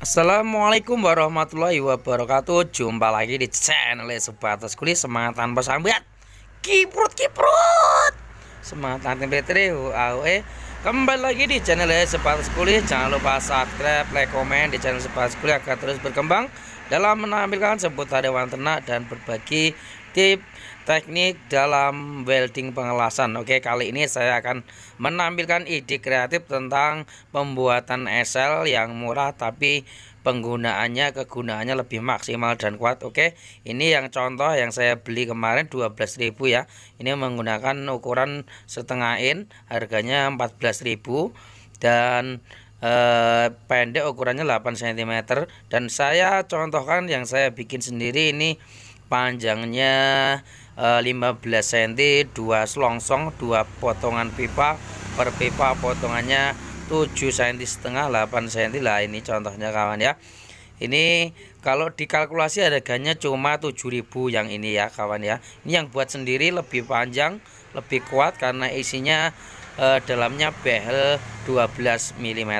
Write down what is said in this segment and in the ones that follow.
Assalamualaikum warahmatullahi wabarakatuh. Jumpa lagi di channel Sebatas Kulit Semangat tanpa sambat Kiprut kiprut. Semangat tanpa betriu AOE Kembali lagi di channel Sebatas Kulit Jangan lupa subscribe, like, komen di channel Sebatas Kulit Agar terus berkembang Dalam menampilkan seputar hewan ternak Dan berbagi tips teknik dalam welding pengelasan. Oke kali ini saya akan menampilkan ide kreatif tentang pembuatan esel yang murah tapi penggunaannya kegunaannya lebih maksimal dan kuat. Oke ini yang contoh yang saya beli kemarin 12.000 ya. Ini menggunakan ukuran setengah in harganya 14.000 dan eh, pendek ukurannya 8 cm dan saya contohkan yang saya bikin sendiri ini panjangnya 15 cm dua selongsong dua potongan pipa. Per pipa potongannya 7 cm setengah 8 cm lah ini contohnya kawan ya. Ini kalau dikalkulasi harganya cuma 7000 yang ini ya kawan ya. Ini yang buat sendiri lebih panjang lebih kuat karena isinya eh, dalamnya behel 12 mm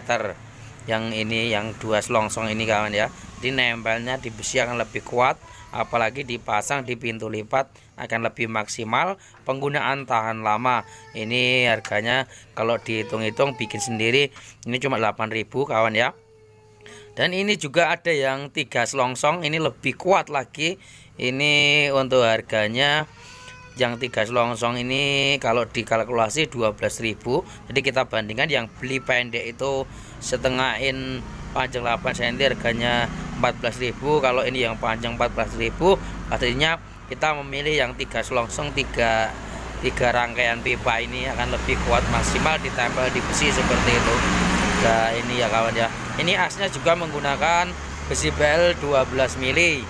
yang ini yang dua selongsong ini kawan ya jadi nempelnya di besi akan lebih kuat apalagi dipasang di pintu lipat akan lebih maksimal penggunaan tahan lama. Ini harganya kalau dihitung-hitung bikin sendiri ini cuma 8000 kawan ya. Dan ini juga ada yang tiga selongsong ini lebih kuat lagi. Ini untuk harganya yang tiga selongsong ini kalau dikalkulasi 12.000 jadi kita bandingkan yang beli pendek itu setengah in panjang 8 cm harganya 14.000 kalau ini yang panjang 14.000 artinya kita memilih yang tiga selongsong tiga tiga rangkaian pipa ini akan lebih kuat maksimal ditempel di besi seperti itu. Nah ini ya kawan ya. Ini asnya juga menggunakan besi bel 12 mili.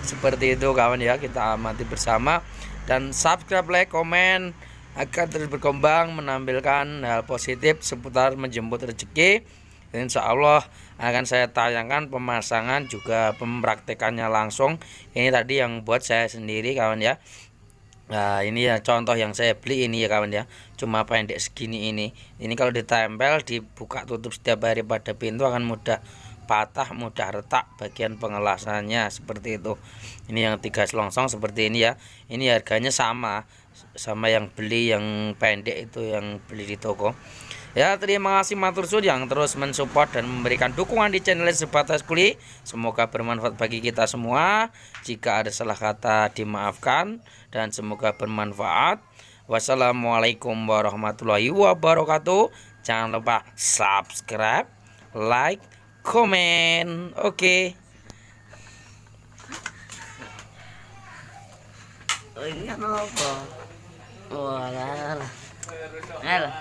Seperti itu kawan ya. Kita amati bersama. Dan subscribe like komen agar terus berkembang menampilkan hal positif seputar menjemput rezeki Insya Allah akan saya tayangkan pemasangan juga pempraktekannya langsung. Ini tadi yang buat saya sendiri kawan ya. Nah ini ya contoh yang saya beli ini ya kawan ya. Cuma pendek segini ini. Ini kalau ditempel dibuka tutup setiap hari pada pintu akan mudah patah mudah retak bagian pengelasannya seperti itu. Ini yang tiga selongsong seperti ini ya. Ini harganya sama sama yang beli yang pendek itu yang beli di toko Ya terima kasih Matur Sun yang terus mensupport dan memberikan dukungan di channel Sebatas Kuli Semoga bermanfaat bagi kita semua Jika ada salah kata dimaafkan Dan semoga bermanfaat Wassalamualaikum warahmatullahi wabarakatuh Jangan lupa subscribe, like, komen Oke Oh, ini apa? Wah, lah. Lah.